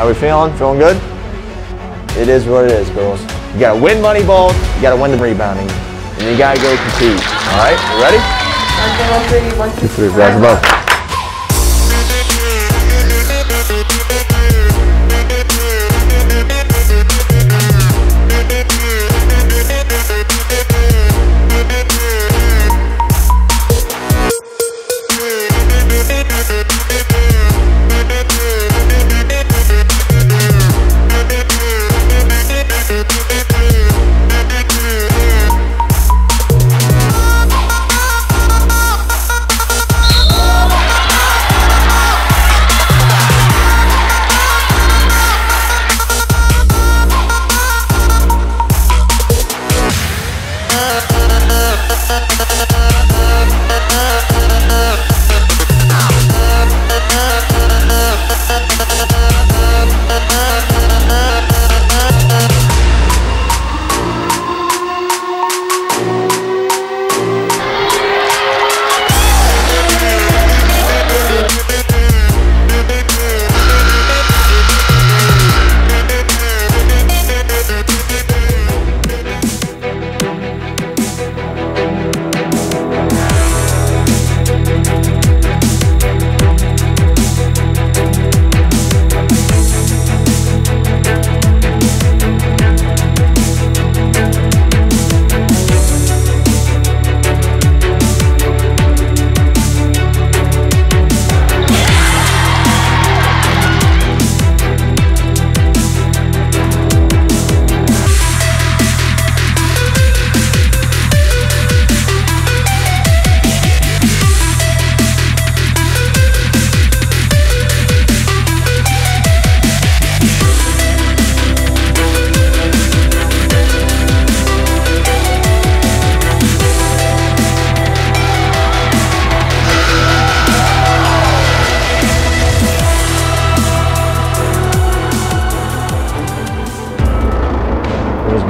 How we feeling? Feeling good? It is what it is, girls. You gotta win money balls, you gotta win the rebounding, and you gotta go compete. All right, you ready? One, two, three, one, two, Three, rise above.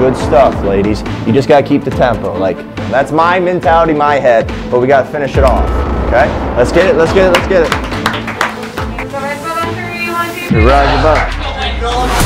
Good stuff, ladies. You just gotta keep the tempo. Like, that's my mentality, my head, but we gotta finish it off. Okay? Let's get it, let's get it, let's get it. So rise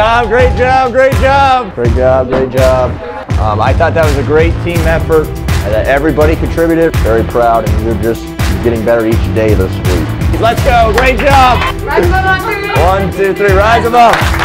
job, great job, great job. Great job, great job. Um, I thought that was a great team effort and that everybody contributed. Very proud and you're just getting better each day this week. Let's go, great job. Rise above. One, two, three, rise above.